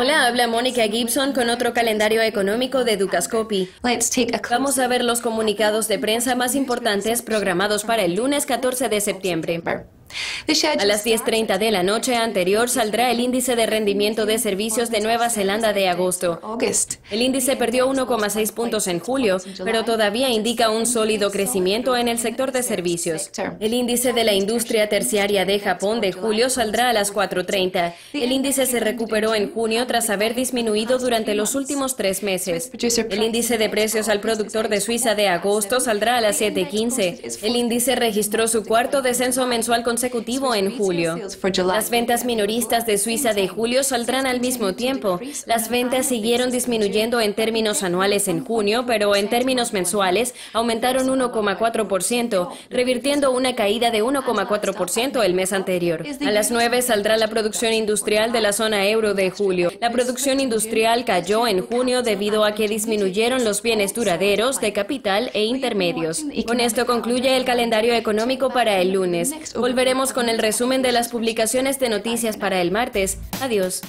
Hola, habla Mónica Gibson con otro calendario económico de Ducascopy. Vamos a ver los comunicados de prensa más importantes programados para el lunes 14 de septiembre. A las 10.30 de la noche anterior saldrá el índice de rendimiento de servicios de Nueva Zelanda de agosto. El índice perdió 1,6 puntos en julio, pero todavía indica un sólido crecimiento en el sector de servicios. El índice de la industria terciaria de Japón de julio saldrá a las 4.30. El índice se recuperó en junio tras haber disminuido durante los últimos tres meses. El índice de precios al productor de Suiza de agosto saldrá a las 7.15. El índice registró su cuarto descenso mensual con consecutivo en julio. Las ventas minoristas de Suiza de julio saldrán al mismo tiempo. Las ventas siguieron disminuyendo en términos anuales en junio, pero en términos mensuales aumentaron 1,4%, revirtiendo una caída de 1,4% el mes anterior. A las 9 saldrá la producción industrial de la zona euro de julio. La producción industrial cayó en junio debido a que disminuyeron los bienes duraderos de capital e intermedios. Con esto concluye el calendario económico para el lunes. Volveremos con el resumen de las publicaciones de noticias para el martes. Adiós.